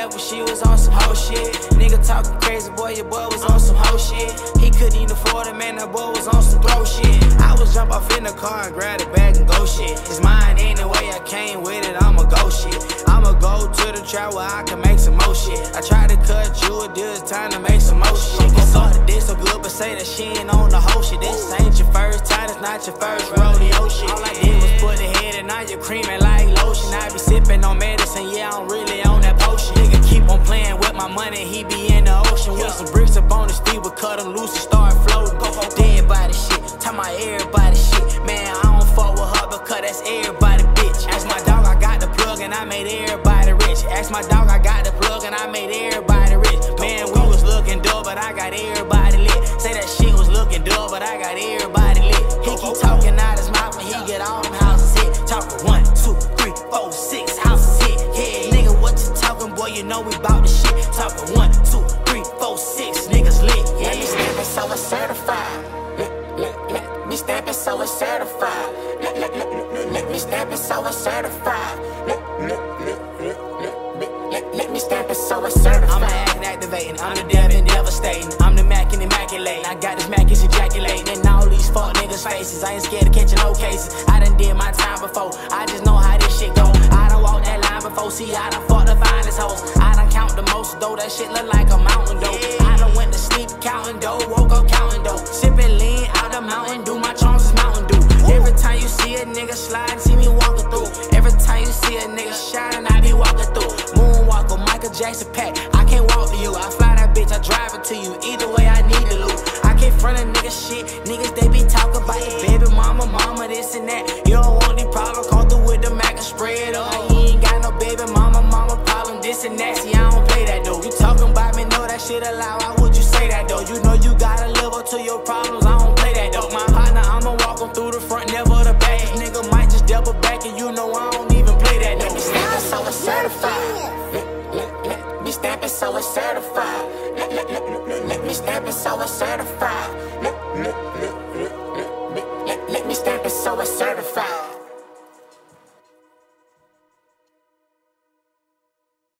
left when she was on some hoe shit. Nigga talking crazy, boy, your boy was on some hoe shit. He couldn't even afford it, man, that boy was on some throw shit. I was jump off in the car and grab the bag and go shit. It's mine anyway, I came with it, I'ma go shit. I'ma go to the trap where I can make some more shit. I tried to cut you a deal, it's time to make some more shit. Get started this so good, but say that she ain't on the whole shit. This ain't your first time, it's not your first rodeo shit. All I did was put a head and now you're creaming like lotion. I be sipping on medicine, yeah, I'm really money, he be in the ocean. With some bricks up on the street, we cut him loose and start floating. Dead body shit, tell my everybody shit. Man, I don't fuck with her because that's everybody bitch. Ask my dog, I got the plug and I made everybody rich. Ask my dog, I got the plug and I made everybody You know we bout the shit. Talking one, two, three, four, six, niggas lit. Yeah, you stamping so it's certified. Me stamp it so it's certified. Let, let, let, let, let me stamp it so it's certified. Let, let, let, let, let, me- me stamp it so it's certified. I'm acting activating, I'm the dev and devastating. I'm the Mac and immaculate. I got this Mac is ejaculating. And all these fuck niggas' faces. I ain't scared of catching no cases. I done did my time before. I just know how this shit go. I done walked that line before. See, I done that shit look like a mountain though. I don't went to sleep counting dough, woke up counting dough. Sipping lean out the mountain Do my charms is mountain dew. Every time you see a nigga slide, see me walking through. Every time you see a nigga shine, I be walking through. Moonwalker, Michael Jackson pack. I can't walk to you. I fly that bitch, I drive it to you. Either way, I need to lose. I can't front a nigga shit. Niggas they be talking about it. Baby mama, mama, this and that. You don't want out why would you say that though? You know you gotta live up to your problems, I don't play that though. My partner, I'ma walk them through the front, never the back. This nigga might just double back, and you know I don't even play that though. Be snapping so it's certified. Be snapping so it's certified. Be snapping so it's certified.